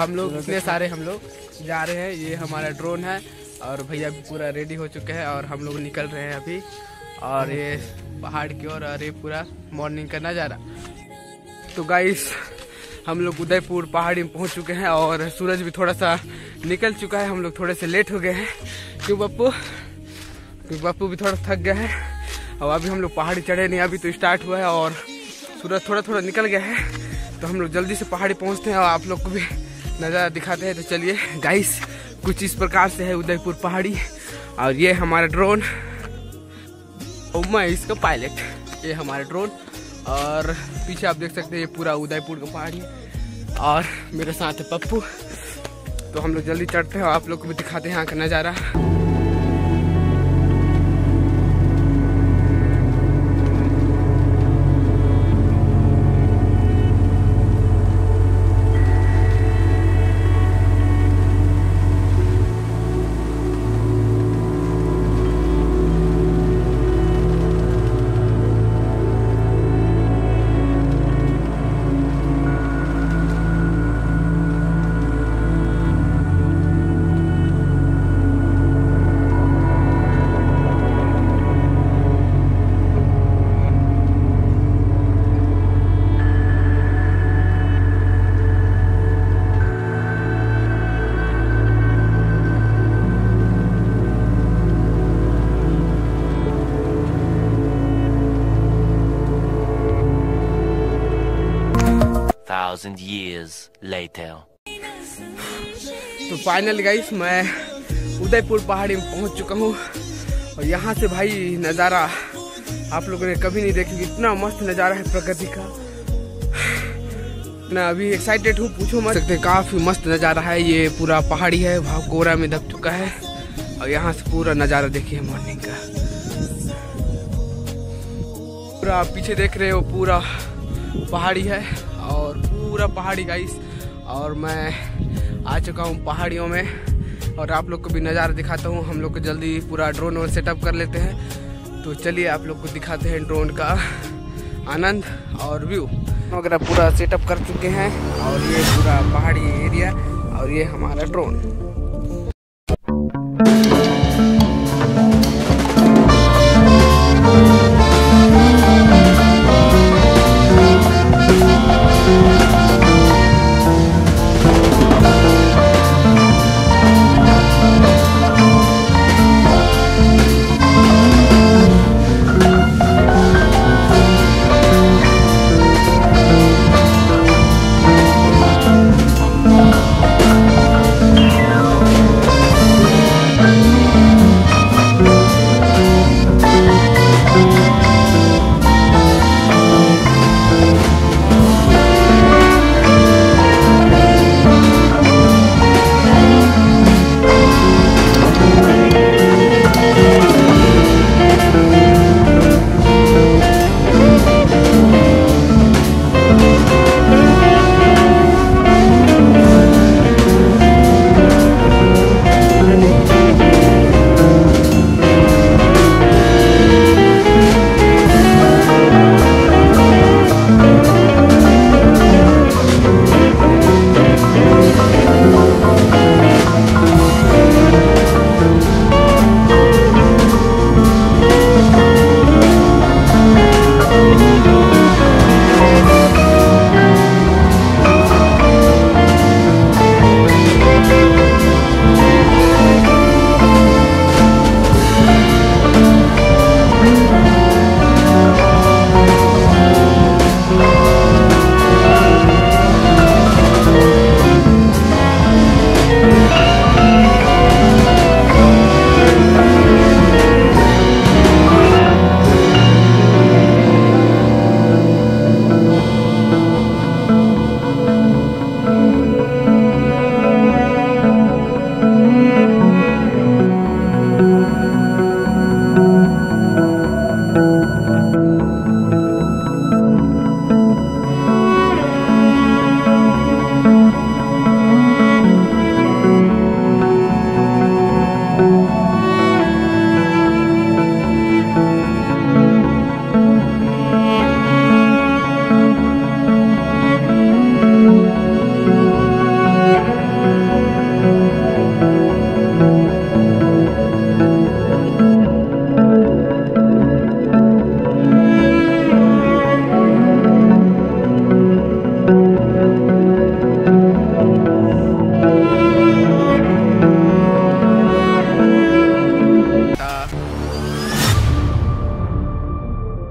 हम लोग, इतने सारे हम लोग जा रहे हैं। ये हमारा ड्रोन है और भैया भी पूरा रेडी हो चुके हैं और हम लोग निकल रहे हैं अभी। और ये पहाड़ की ओर और ये पूरा। मॉर्निंग का नज़ारा। तो गाइस हम लोग उदयपुर पहाड़ी में पहुँच चुके हैं और सूरज भी थोड़ा सा निकल चुका है। हम लोग थोड़े से लेट हो गए हैं। क्यों पप्पू क्योंकि पप्पू भी थोड़ा थक गया है। और अभी हम लोग पहाड़ी चढ़े नहीं, अभी तो स्टार्ट हुआ है और सूरज थोड़ा थोड़ा निकल गया है। तो हम लोग जल्दी से पहाड़ी पहुँचते हैं और आप लोग को भी नज़ारा दिखाते हैं तो चलिए गाइस कुछ इस प्रकार से है उदयपुर पहाड़ी। और ये हमारा ड्रोन मैं इसका पायलट ये हमारा ड्रोन और पीछे आप देख सकते हैं ये पूरा उदयपुर का पहाड़ी और मेरे साथ है पप्पू। तो हम लोग जल्दी चढ़ते हैं और आप लोग को भी दिखाते हैं यहाँ का नज़ारा। Thousand years later. तो फाइनल गाइस मैं उदयपुर पहाड़ी में पहुँच चुका हूँ। और यहाँ से भाई नज़ारा आप लोगों ने कभी नहीं देखी इतना मस्त नज़ारा है प्रकृति का। मैं अभी एक्साइटेड हूँ, पूछो मत। सकते काफ़ी मस्त नज़ारा है, ये पूरा पहाड़ी है, वहाँ कोरा में दब चुका है। और यहाँ से पूरा नज़ारा देखिए मॉर्निंग का। पूरा पीछे देख रहे हो, पूरा पहाड़ी है। और पूरा पहाड़ी गाइस और मैं आ चुका हूँ पहाड़ियों में और आप लोग को भी नज़ारा दिखाता हूँ। हम लोग को जल्दी पूरा ड्रोन और सेटअप कर लेते हैं। तो चलिए आप लोग को दिखाते हैं ड्रोन का आनंद और व्यू वगैरह पूरा सेटअप कर चुके हैं और ये पूरा पहाड़ी एरिया और ये हमारा ड्रोन